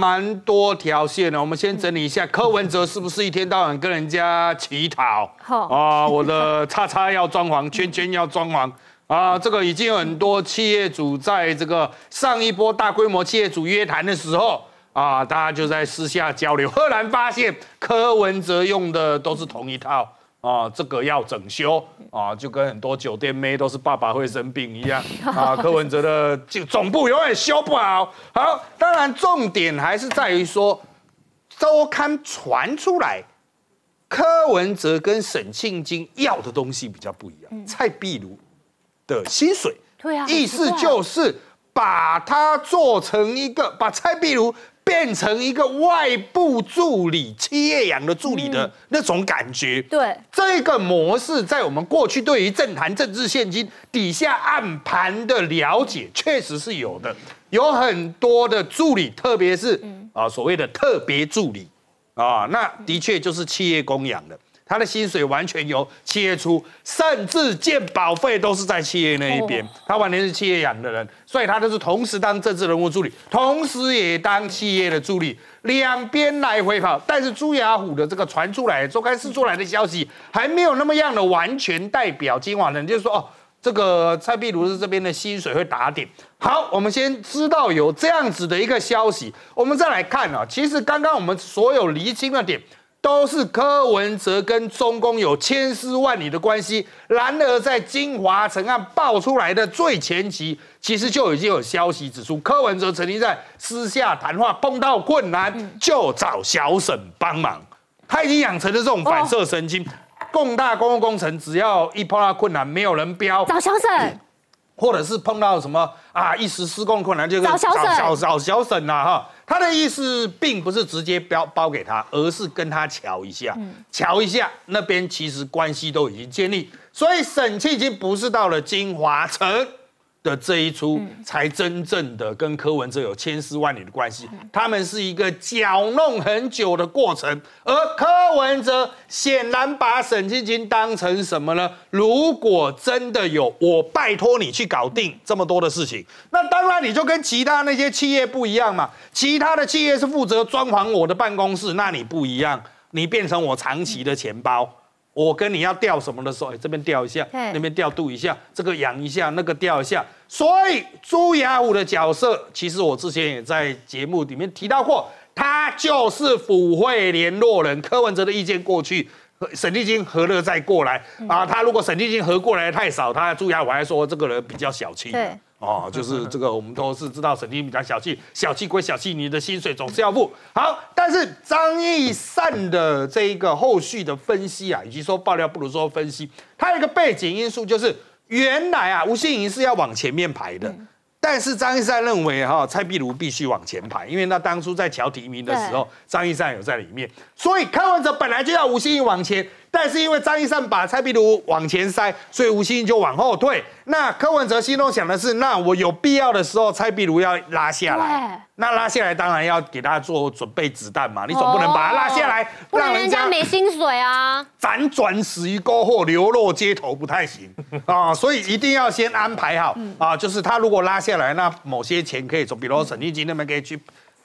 蛮多条线的。我们先整理一下，柯文哲是不是一天到晚跟人家乞讨？好啊，我的叉叉要装潢，圈圈要装潢啊，这个已经有很多企业主在这个上一波大规模企业主约谈的时候啊，大家就在私下交流，赫然发现柯文哲用的都是同一套。啊，这个要整修啊，就跟很多酒店妹都是爸爸会生病一样啊。柯文哲的就总部永远修不好。好，当然重点还是在于说，周刊传出来，柯文哲跟沈庆金要的东西比较不一样。蔡壁如的薪水，对啊，意思就是把它做成一个把蔡壁如。变成一个外部助理、企业养的助理的那种感觉。对，这个模式在我们过去对于政坛政治现金底下暗盘的了解，确实是有的。有很多的助理，特别是啊所谓的特别助理啊，那的确就是企业供养的。他的薪水完全由企业出，甚至建保费都是在企业那一边。他完全是企业养的人，所以他就是同时当政治人物助理，同时也当企业的助理，两边来回跑。但是朱雅虎的这个传出来、周刊释出来的消息，还没有那么样的完全代表金华人，就是说哦，这个蔡壁如是这边的薪水会打点。好，我们先知道有这样子的一个消息，我们再来看啊，其实刚刚我们所有厘清的点。都是柯文哲跟中公有千丝万缕的关系。然而，在金华城案爆出来的最前期，其实就已经有消息指出，柯文哲曾经在私下谈话碰到困难，就找小沈帮忙。他已经养成了这种反射神经。共大公共工程，只要一碰到困难，没有人标，找小沈，或者是碰到什么啊一时施工困难，就找小沈，找找小沈呐哈。他的意思并不是直接包包给他，而是跟他瞧一下，瞧一下那边其实关系都已经建立，所以沈庆已经不是到了金华城。的这一出才真正的跟柯文哲有千丝万缕的关系，他们是一个搅弄很久的过程，而柯文哲显然把沈庆金当成什么呢？如果真的有我拜托你去搞定这么多的事情，那当然你就跟其他那些企业不一样嘛，其他的企业是负责装潢我的办公室，那你不一样，你变成我长期的钱包。我跟你要调什么的时候，哎，这边调一下，那边调度一下，这个养一下，那个调一下。所以朱亚武的角色，其实我之前也在节目里面提到过，他就是府会联络人。柯文哲的意见过去，沈立金何乐再过来啊？他如果沈立金合过来太少，他朱亚武还说这个人比较小气。哦，就是这个，我们都是知道沈清比较小气，小气归小气，你的薪水总是要付。好，但是张义善的这一个后续的分析啊，以及说爆料，不如说分析，它有一个背景因素，就是原来啊，吴欣怡是要往前面排的。但是张一山认为哈，蔡壁如必须往前排，因为那当初在乔提名的时候，张一山有在里面，所以柯文哲本来就要吴欣怡往前，但是因为张一山把蔡壁如往前塞，所以吴欣就往后退。那柯文哲心中想的是，那我有必要的时候，蔡壁如要拉下来，那拉下来当然要给他做准备子弹嘛，你总不能把他拉下来，不然人家没薪水啊，辗转死于沟壑流落街头不太行 啊，所以一定要先安排好啊，就是他如果拉下。下来，那某些钱可以从，比如说沈立金那边可以去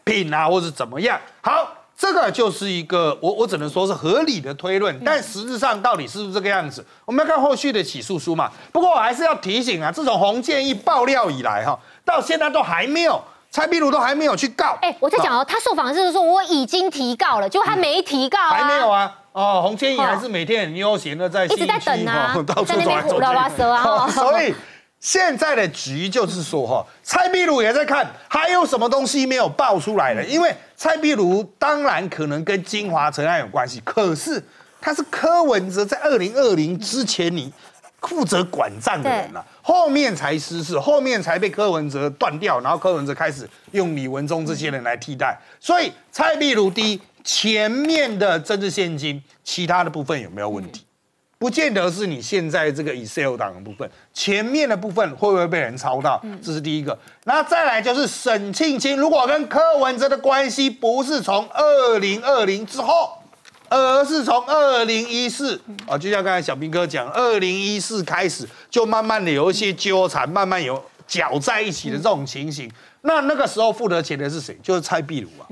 聘啊，或者怎么样。好，这个就是一个我我只能说是合理的推论，但实质上到底是不是这个样子，我们要看后续的起诉书嘛。不过我还是要提醒啊，自从洪建义爆料以来哈，到现在都还没有蔡壁如都还没有去告。哎，我在讲哦，他受访是说我已经提告了，就他没提告，还没有啊。哦，洪建义还是每天很悠闲的在一直在等啊，到处走来走去啊，所以。现在的局就是说，哈，蔡壁如也在看还有什么东西没有爆出来的，因为蔡壁如当然可能跟金华城案有关系，可是他是柯文哲在二零二零之前你负责管账的人了，后面才失势，后面才被柯文哲断掉，然后柯文哲开始用李文忠这些人来替代，所以蔡壁如第一前面的政治现金，其他的部分有没有问题？不见得是你现在这个 Excel 档的部分，前面的部分会不会被人抄到？这是第一个。那再来就是沈庆清，如果跟柯文哲的关系不是从二零二零之后，而是从二零一四啊，就像刚才小兵哥讲，二零一四开始就慢慢的有一些纠缠，慢慢有搅在一起的这种情形。那那个时候负责钱的是谁？就是蔡壁如啊。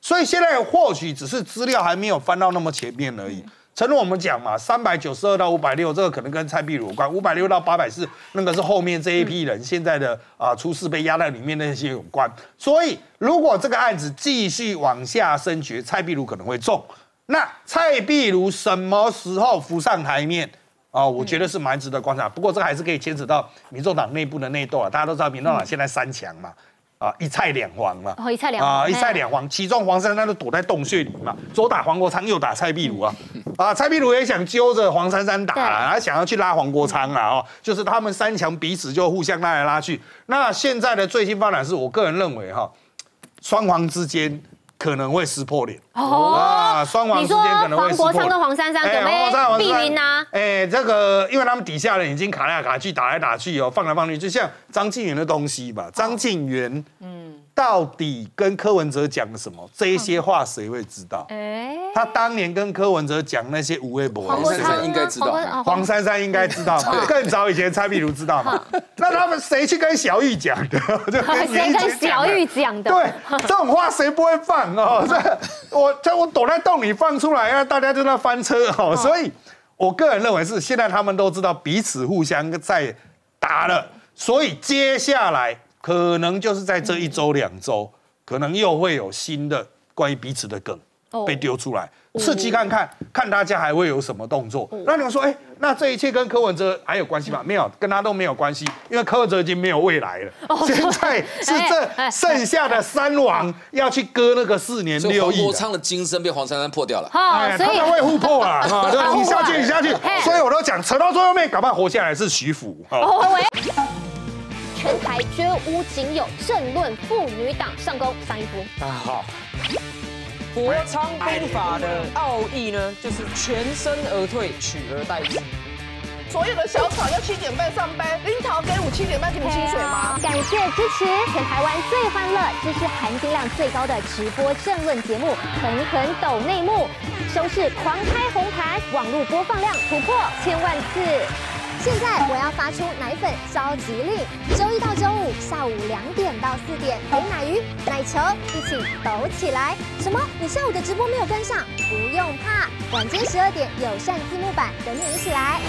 所以现在或许只是资料还没有翻到那么前面而已。诚如我们讲嘛，三百九十二到五百六，这个可能跟蔡壁如有关；五百六到八百四，那个是后面这一批人现在的啊出事被压在里面那些有关。所以如果这个案子继续往下升决，蔡壁如可能会中。那蔡壁如什么时候浮上台面啊？我觉得是蛮值得观察。不过这个还是可以牵扯到民众党内部的内斗啊。大家都知道，民众党现在三强嘛。啊，一菜两黄嘛，一菜两啊，一菜两黄，其中黄珊珊都躲在洞穴里嘛，左打黄国昌，右打蔡壁如啊，啊，蔡壁如也想揪着黄珊珊打，他想要去拉黄国昌啊，哦，就是他们三强彼此就互相拉来拉去。那现在的最新发展是我个人认为哈，双黄之间。可能会撕破脸哦啊！双王之间可能会撕破。黄国昌跟黄珊珊准备避云呐？哎，这个因为他们底下人已经卡来卡去，打来打去哦，放来放去，就像张静源的东西吧。张静源，嗯。到底跟柯文哲讲了什么？这些话谁会知道？哎，他当年跟柯文哲讲那些无微博，黄珊珊应该知道，黄珊珊应该知道，更早以前蔡壁如知道嘛？那他们谁去跟小玉讲的 跟？谁跟小玉讲的？对，这种话谁不会放 哦？这我这我躲在洞里放出来啊，大家就在翻车哦。所以我个人认为是，现在他们都知道彼此互相在打了，所以接下来。可能就是在这一周两周，可能又会有新的关于彼此的梗被丢出来，刺激看看，看大家还会有什么动作。那你们说，哎，那这一切跟柯文哲还有关系吗？没有，跟他都没有关系，因为柯文哲已经没有未来了。现在 是这剩下的三王要去割那个四年六亿。黄国昌的金身被黄珊珊破掉了，哎，他们会互破啊，对，你下去，你下去。所以我都讲，扯到最后面，赶快活下来是徐福。全台绝无仅有政论妇女党上攻上一波。啊好，国昌兵法的奥义呢，就是全身而退，取而代之。所有的小草要七点半上班，樱桃给我七点半给你清水吗？感谢支持，全台湾最欢乐、支持含金量最高的直播政论节目，狠狠抖内幕，收视狂开红盘，网络播放量突破千万次。现在我要发出奶粉召集令，周一到周五下午两点到四点陪奶鱼、奶球一起抖起来。什么？你下午的直播没有跟上？不用怕，晚间十二点友善字幕版等你一起来。